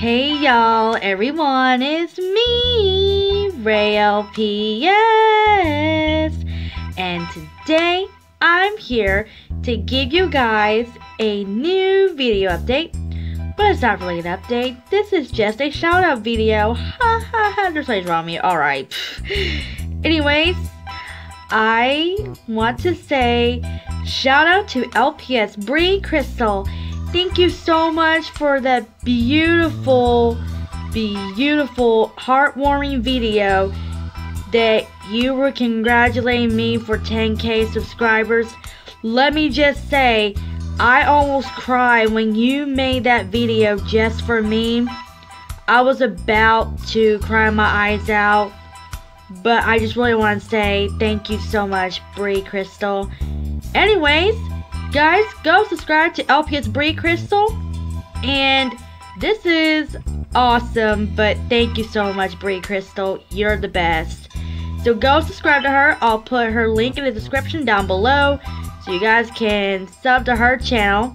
y'all, everyone, it's me, Ray LPS, and today I'm here to give you guys a new video update, but it's not really an update, this is just a shout out video, ha ha ha, there's something wrong me, alright. Anyways, I want to say shout out to LPS Bri Crystal Thank you so much for that beautiful, beautiful, heartwarming video that you were congratulating me for 10k subscribers. Let me just say, I almost cried when you made that video just for me. I was about to cry my eyes out, but I just really want to say thank you so much, Bri Crystal. Anyways, Guys, go subscribe to LPS Bri Crystal. And this is awesome, but thank you so much, Bri Crystal. You're the best. So go subscribe to her. I'll put her link in the description down below so you guys can sub to her channel.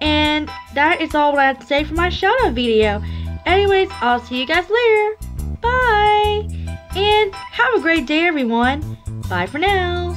And that is all I have to say for my shout out video. Anyways, I'll see you guys later. Bye. And have a great day, everyone. Bye for now.